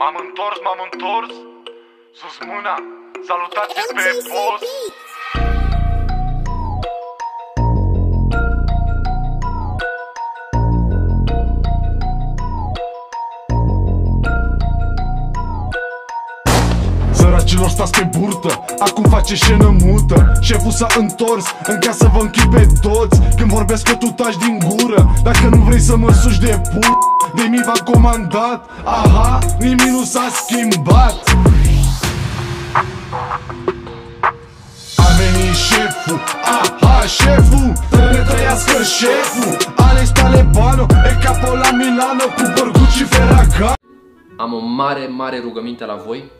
M-am întors, m-am întors. Sus mâna. Salutație pe boss. Săracilor stați pe burtă. Acum face șenă mută. Șeful s-a întors. În casă vă închid pe toți. Când vorbesc că tu taci din gură. Dacă nu vrei să mă suși de put De mi v-a comandat. Aha, nimic nu s-a schimbat. A venit șeful Aha, șeful Trebuie trăiască șeful. Alex Talebano E capo la Milano Cu Bărguci Ferragan Am o mare, mare rugăminte la voi